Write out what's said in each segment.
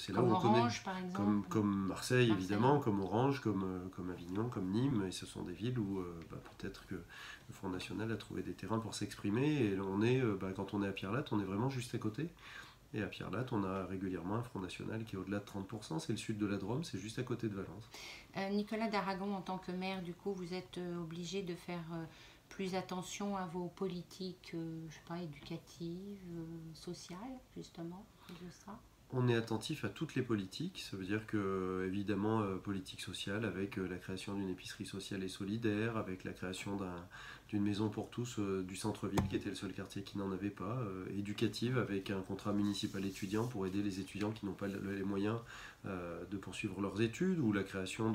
c'est là où on Orange, par connaît. exemple. Comme, comme Marseille, Marseille. évidemment, comme Orange, comme, euh, comme Avignon, comme Nîmes. Et ce sont des villes où euh, bah, peut-être que le Front National a trouvé des terrains pour s'exprimer. Et on est, euh, bah, quand on est à Pierre-Latte, on est vraiment juste à côté. Et à Pierre-Latte, on a régulièrement un Front National qui est au-delà de 30%. C'est le sud de la Drôme, c'est juste à côté de Valence. Euh, Nicolas d'Aragon, en tant que maire, du coup, vous êtes euh, obligé de faire euh, plus attention à vos politiques, je sais pas, éducatives, sociales, justement, de ça? On est attentif à toutes les politiques. Ça veut dire que, évidemment, euh, politique sociale avec euh, la création d'une épicerie sociale et solidaire, avec la création d'un- d'une maison pour tous euh, du centre-ville, qui était le seul quartier qui n'en avait pas, euh, éducative avec un contrat municipal étudiant pour aider les étudiants qui n'ont pas le- les moyens euh, de poursuivre leurs études, ou la création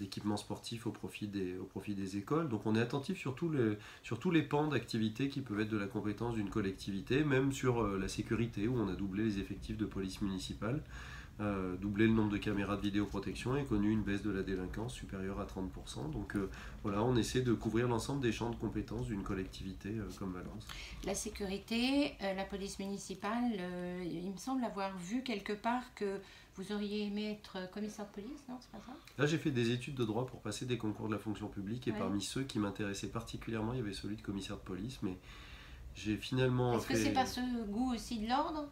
d'équipements sportifs au profit, des, écoles. Donc on est attentif sur tous les, sur tous les pans d'activité qui peuvent être de la compétence d'une collectivité, même sur la sécurité, où on a doublé les effectifs de police municipale, euh, doublé le nombre de caméras de vidéoprotection et connu une baisse de la délinquance supérieure à 30%. Donc euh, voilà, on essaie de couvrir l'ensemble des champs de compétences d'une collectivité euh, comme Valence. La sécurité, euh, la police municipale, il me semble avoir vu quelque part que vous auriez aimé être commissaire de police, non C'est pas ça? Là, j'ai fait des études de droit pour passer des concours de la fonction publique et Ouais. parmi ceux qui m'intéressaient particulièrement, il y avait celui de commissaire de police, mais j'ai finalement Est-ce que c'est par ce goût aussi de l'ordre?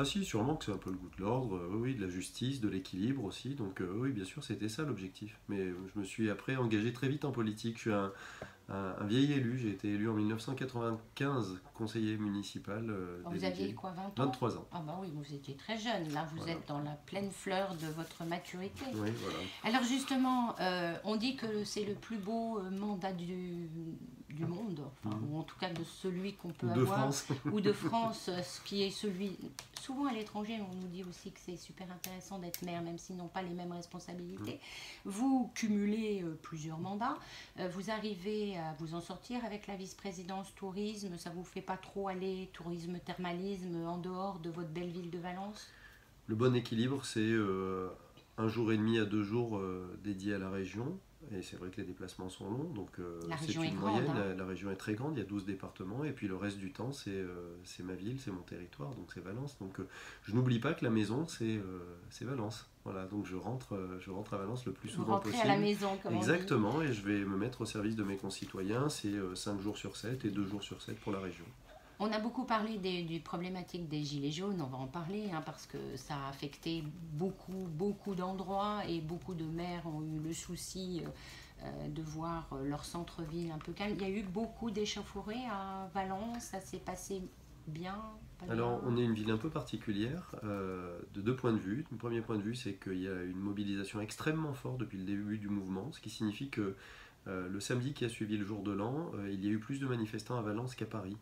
Ah si, sûrement que c'est un peu le goût de l'ordre, euh, oui, de la justice, de l'équilibre aussi. Donc euh, oui, bien sûr, c'était ça l'objectif. Mais euh, je me suis après engagé très vite en politique. Je suis un, un- un vieil élu. J'ai été élu en 1995 conseiller municipal. euh, Vous aviez quoi, 20 ans? 23 ans. Ah bah oui, vous étiez très jeune. Là, vous Voilà. êtes dans la pleine fleur de votre maturité. Oui, voilà. Alors justement, on dit que c'est le plus beau mandat du, du monde, enfin, ou en tout cas de celui qu'on peut de avoir, France. ou de France, euh, ce qui est celui... Souvent à l'étranger, on nous dit aussi que c'est super intéressant d'être maire, même s'ils n'ont pas les mêmes responsabilités. Vous cumulez euh, plusieurs mandats, euh, vous arrivez à vous en sortir avec la vice-présidence tourisme, ça vous fait pas trop aller tourisme, thermalisme en dehors de votre belle ville de Valence? Le bon équilibre, c'est euh, un jour et demi à deux jours dédiés à la région. Et c'est vrai que les déplacements sont longs, donc euh, c'est une grande, moyenne. hein. La, la région est très grande, il y a 12 départements, et puis le reste du temps, c'est euh, c'est ma ville, c'est mon territoire, donc c'est Valence. Donc euh, je n'oublie pas que la maison, c'est Valence. Voilà, donc je rentre, je rentre à Valence le plus souvent rentrez possible. à la maison, comme on dit. Exactement, et je vais me mettre au service de mes concitoyens. C'est 5 jours sur 7 et 2 jours sur 7 pour la région. On a beaucoup parlé des, du problématique des gilets jaunes, on va en parler, hein, parce que ça a affecté beaucoup, beaucoup d'endroits et beaucoup de maires ont eu le souci euh, euh, de voir euh, leur centre-ville un peu calme. Il y a eu beaucoup d'échauffourées à Valence, ça s'est passé bien Alors, on est une ville un peu particulière de deux points de vue. Le premier point de vue, c'est qu'il y a une mobilisation extrêmement forte depuis le début du mouvement, ce qui signifie que le samedi qui a suivi le jour de l'an, il y a eu plus de manifestants à Valence qu'à Paris.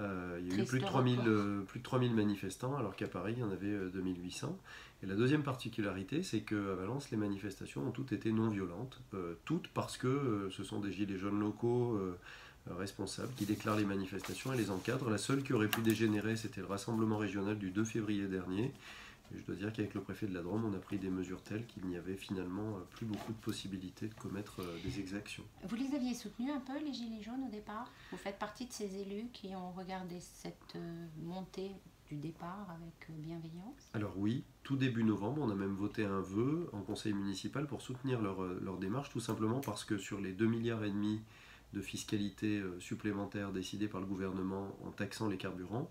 Euh, il y a eu plus de, 3000, record. euh, plus de 3000 manifestants, alors qu'à Paris, il y en avait euh, 2800. Et la deuxième particularité, c'est qu'à Valence, les manifestations ont toutes été non violentes. euh, toutes parce que euh, ce sont des gilets jaunes locaux responsables qui déclarent les manifestations et les encadrent. La seule qui aurait pu dégénérer, c'était le rassemblement régional du 2 février dernier. Et je dois dire qu'avec le préfet de la Drôme, on a pris des mesures telles qu'il n'y avait finalement euh, plus beaucoup de possibilités de commettre euh, des exactions. Vous les aviez soutenus un peu, les gilets jaunes, au départ? Vous faites partie de ces élus qui ont regardé cette euh, montée du départ avec bienveillance? Alors oui, tout début novembre, on a même voté un vœu en conseil municipal pour soutenir leur, leur démarche, tout simplement parce que sur les 2 milliards et demi de fiscalité euh, supplémentaire décidée par le gouvernement en taxant les carburants,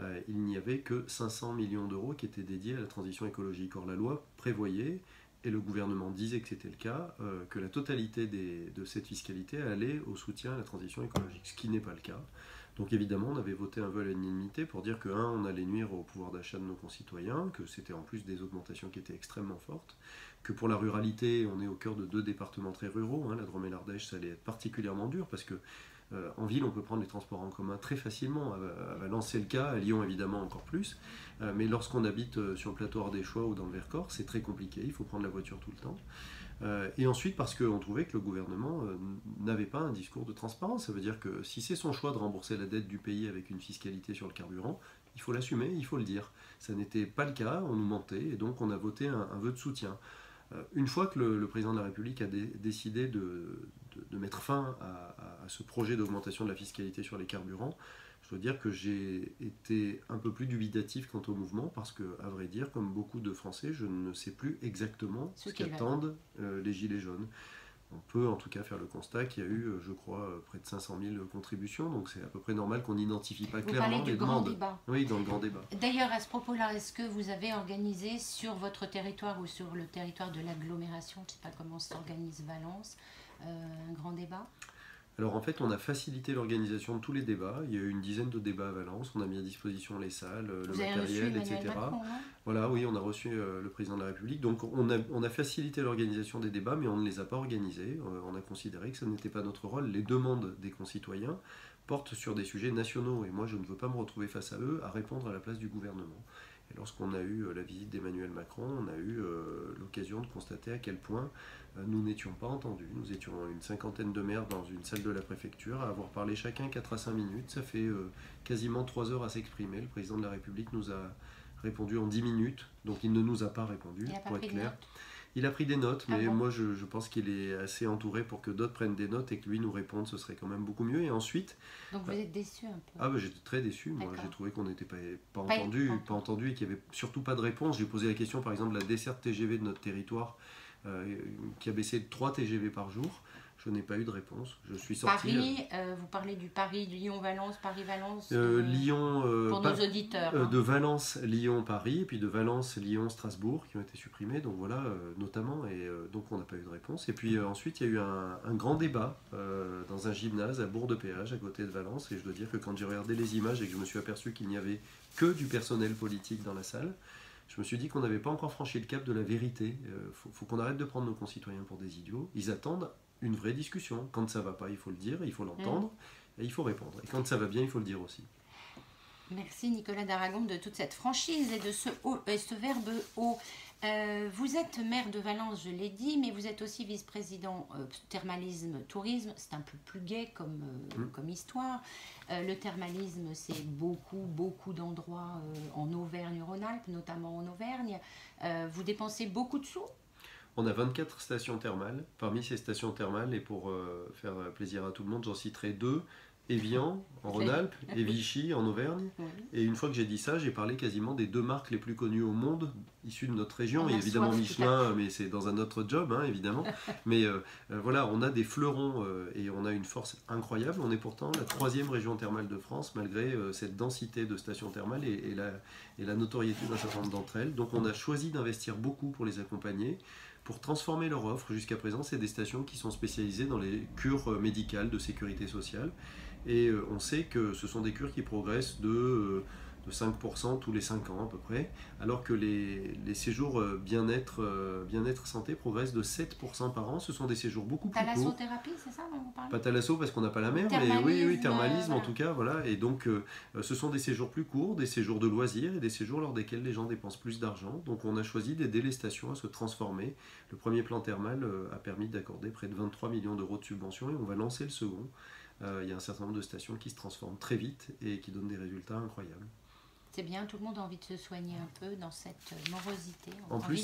euh, il n'y avait que 500 millions d'euros qui étaient dédiés à la transition écologique. Or la loi prévoyait, et le gouvernement disait que c'était le cas, euh, que la totalité de cette fiscalité allait au soutien à la transition écologique, ce qui n'est pas le cas. Donc évidemment, on avait voté un vœu à l'unanimité pour dire que, un, on allait nuire au pouvoir d'achat de nos concitoyens, que c'était en plus des augmentations qui étaient extrêmement fortes, que pour la ruralité, on est au cœur de deux départements très ruraux, hein, la Drôme et l'Ardèche, ça allait être particulièrement dur parce que euh, en ville, on peut prendre les transports en commun très facilement. À, à Valence, c'est le cas, à Lyon, évidemment, encore plus. Euh, mais lorsqu'on habite euh, sur le plateau ardéchois ou dans le Vercors, c'est très compliqué, il faut prendre la voiture tout le temps. Euh, et ensuite, parce qu'on trouvait que le gouvernement euh, n'avait pas un discours de transparence. Ça veut dire que si c'est son choix de rembourser la dette du pays avec une fiscalité sur le carburant, il faut l'assumer, il faut le dire. Ça n'était pas le cas, on nous mentait, et donc on a voté un, vœu de soutien. Euh, une fois que le, président de la République a dé- décidé de, mettre fin à ce projet d'augmentation de la fiscalité sur les carburants, Je dois dire que j'ai été un peu plus dubitatif quant au mouvement parce que, à vrai dire, comme beaucoup de Français, je ne sais plus exactement ce, qu'attendent les Gilets jaunes on peut en tout cas faire le constat qu'il y a eu, je crois, près de 500 000 contributions, donc c'est à peu près normal qu'on n'identifie pas clairement les grand Débat. Oui, dans le grand débat. D'ailleurs, à ce propos-là, est-ce que vous avez organisé sur votre territoire ou sur le territoire de l'agglomération, je ne sais pas comment s'organise Valence, euh, un grand débat? Alors en fait, on a facilité l'organisation de tous les débats. Il y a eu une dizaine de débats à Valence. On a mis à disposition les salles, le matériel, etc. voilà, oui, on a reçu euh, le président de la République. Donc on a, on a facilité l'organisation des débats, mais on ne les a pas organisés. Euh, on a considéré que ce n'était pas notre rôle. Les demandes des concitoyens portent sur des sujets nationaux et moi je ne veux pas me retrouver face à eux à répondre à la place du gouvernement. Et lorsqu'on a eu euh, la visite d'Emmanuel Macron, on a eu l'occasion de constater à quel point euh, nous n'étions pas entendus. Nous étions une cinquantaine de maires dans une salle de la préfecture à avoir parlé chacun 4 à 5 minutes. Ça fait euh, quasiment 3 heures à s'exprimer. Le président de la République nous a répondu en 10 minutes, donc il ne nous a pas répondu, pour être clair. Il a pris des notes, ah mais moi je, je pense qu'il est assez entouré pour que d'autres prennent des notes et que lui nous réponde, ce serait quand même beaucoup mieux. Et ensuite. Donc vous êtes déçu un peu Ah, bah, j'étais très déçu. Moi j'ai trouvé qu'on n'était pas, pas, entendu, pas entendu et qu'il n'y avait surtout pas de réponse. J'ai posé la question par exemple de la desserte TGV de notre territoire euh, qui a baissé de 3 TGV par jour. Je n'ai pas eu de réponse. Je suis sorti. Paris, euh, vous parlez du Paris, Lyon-Valence, Paris-Valence euh, Lyon. pour nos auditeurs. Hein. De Valence, Lyon, Paris, et puis de Valence, Lyon, Strasbourg, qui ont été supprimés. Donc voilà, notamment. Et donc on n'a pas eu de réponse. Et puis ensuite, il y a eu un, un grand débat dans un gymnase à Bourg-de-Péage, à côté de Valence. Et je dois dire que quand j'ai regardé les images et que je me suis aperçu qu'il n'y avait que du personnel politique dans la salle, je me suis dit qu'on n'avait pas encore franchi le cap de la vérité. Il euh, faut, qu'on arrête de prendre nos concitoyens pour des idiots. Ils attendent une vraie discussion. Quand ça va pas, il faut le dire, il faut l'entendre, mm. et il faut répondre. Et quand ça va bien, il faut le dire aussi. Merci Nicolas d'Aragon de toute cette franchise et de ce, et ce verbe haut. Euh, vous êtes maire de Valence, je l'ai dit, mais vous êtes aussi vice-président euh, thermalisme, tourisme. C'est un peu plus gai comme, euh, mm. comme histoire. le thermalisme, c'est beaucoup, beaucoup d'endroits en Auvergne-Rhône-Alpes, notamment en Auvergne. vous dépensez beaucoup de sous? On a 24 stations thermales. Parmi ces stations thermales, et pour faire plaisir à tout le monde, j'en citerai deux. Evian en Rhône-Alpes et Vichy en Auvergne. Et une fois que j'ai dit ça, j'ai parlé quasiment des deux marques les plus connues au monde, issues de notre région. Et évidemment Michelin, mais c'est dans un autre job, hein, évidemment. mais euh, euh, voilà, on a des fleurons euh, et on a une force incroyable. On est pourtant la troisième région thermale de France, malgré cette densité de stations thermales et, la, et la notoriété d'un certain nombre d'entre elles. Donc on a choisi d'investir beaucoup pour les accompagner pour transformer leur offre. Jusqu'à présent, c'est des stations qui sont spécialisées dans les cures médicales de sécurité sociale. Et euh, on sait que ce sont des cures qui progressent de, euh, de 5% tous les 5 ans à peu près, alors que les, les séjours euh, bien-être bien -être santé progressent de 7% par an. Ce sont des séjours beaucoup plus courts. Thalassothérapie, c'est ça dont vous parlez Pas thalasso parce qu'on n'a pas la mer, mais oui, oui, thermalisme en tout cas. Voilà. Et donc, ce sont des séjours plus courts, des séjours de loisirs et des séjours lors desquels les gens dépensent plus d'argent. Donc, on a choisi d'aider les stations à se transformer. Le premier plan thermal a permis d'accorder près de 23 millions d'euros de subventions et on va lancer le second. Euh, il y a un certain nombre de stations qui se transforment très vite et qui donnent des résultats incroyables. C'est bien, tout le monde a envie de se soigner un peu dans cette morosité. en plus,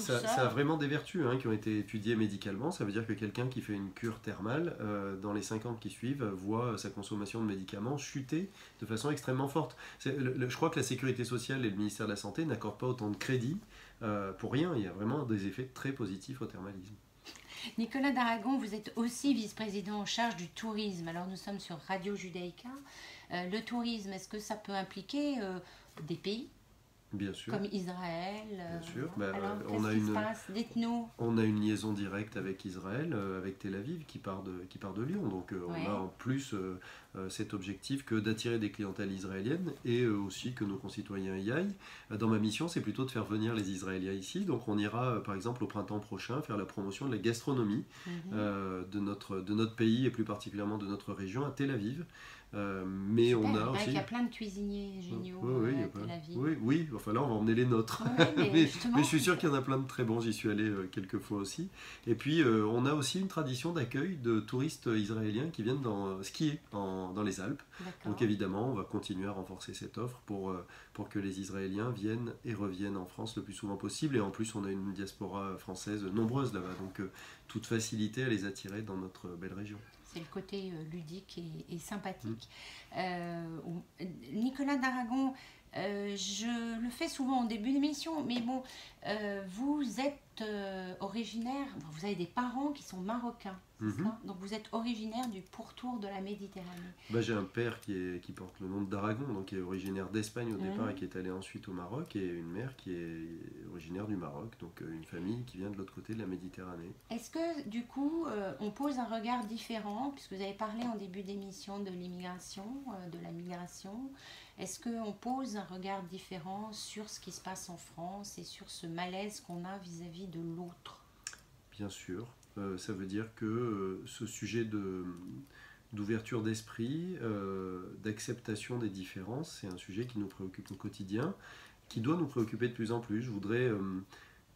ça, a vraiment des vertus hein, qui ont été étudiées médicalement. Ça veut dire que quelqu'un qui fait une cure thermale, euh, dans les 5 ans qui suivent, voit sa consommation de médicaments chuter de façon extrêmement forte. je crois que la sécurité sociale et le ministère de la Santé n'accordent pas autant de crédit euh, pour rien. Il y a vraiment des effets très positifs au thermalisme. Nicolas d'Aragon, vous êtes aussi vice-président en charge du tourisme. Alors nous sommes sur Radio Judaïka. Euh, le tourisme, est-ce que ça peut impliquer euh, des pays Bien sûr. Comme Israël. Bien euh, sûr. Bah, on, a une, on a une liaison directe avec Israël, avec Tel Aviv, qui part de, qui part de Lyon. Donc on a en plus cet objectif que d'attirer des clientèles israéliennes et aussi que nos concitoyens y aillent. Dans ma mission, c'est plutôt de faire venir les Israéliens ici. Donc on ira par exemple au printemps prochain faire la promotion de la gastronomie mhm. de, notre, de notre pays et plus particulièrement de notre région à Tel Aviv. Euh, mais on a aussi. Il y a plein de cuisiniers géniaux oui, oui, euh, à Oui, oui, enfin là on va emmener les nôtres. mais, je suis sûr qu'il y en a plein de très bons, j'y suis allé euh, quelques fois aussi. Et puis on a aussi une tradition d'accueil de touristes israéliens qui viennent dans, skier en, dans les Alpes. Donc évidemment, on va continuer à renforcer cette offre pour, pour que les Israéliens viennent et reviennent en France le plus souvent possible. Et en plus, on a une diaspora française nombreuse là-bas. Donc toute facilité à les attirer dans notre belle région le côté euh, ludique et, sympathique. Euh, Nicolas d'Aragon, euh, je le fais souvent au début d'émission, mais bon, vous êtes originaire, vous avez des parents qui sont marocains. Mhm. Donc vous êtes originaire du pourtour de la Méditerranée. Bah, J'ai un père qui, est, qui porte le nom d'Aragon, donc qui est originaire d'Espagne au départ et qui est allé ensuite au Maroc, et une mère qui est originaire du Maroc, donc euh, une famille qui vient de l'autre côté de la Méditerranée. Est-ce que du coup euh, on pose un regard différent, puisque vous avez parlé en début d'émission de l'immigration, euh, de la migration, est-ce qu'on pose un regard différent sur ce qui se passe en France et sur ce malaise qu'on a vis-à-vis de l'autre Bien sûr, euh, ça veut dire que euh, ce sujet d'ouverture d'esprit, euh, d'acceptation des différences, c'est un sujet qui nous préoccupe au quotidien, qui doit nous préoccuper de plus en plus. Je voudrais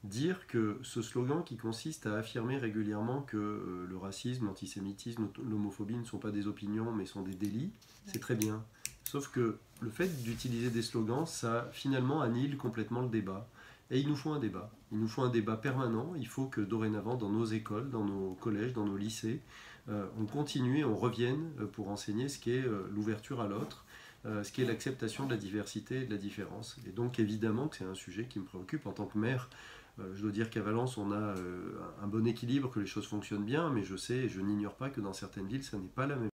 dire que ce slogan qui consiste à affirmer régulièrement que le racisme, l'antisémitisme, l'homophobie ne sont pas des opinions mais sont des délits, c'est très bien. Sauf que le fait d'utiliser des slogans, ça finalement annihile complètement le débat. Et il nous faut un débat. Il nous faut un débat permanent. Il faut que dorénavant, dans nos écoles, dans nos collèges, dans nos lycées, euh, on continue et on revienne euh, pour enseigner ce qu'est euh, l'ouverture à l'autre, ce qu'est l'acceptation de la diversité et de la différence. Et donc évidemment que c'est un sujet qui me préoccupe en tant que maire. je dois dire qu'à Valence, on a un bon équilibre, que les choses fonctionnent bien, mais je sais et je n'ignore pas que dans certaines villes, ça n'est pas la même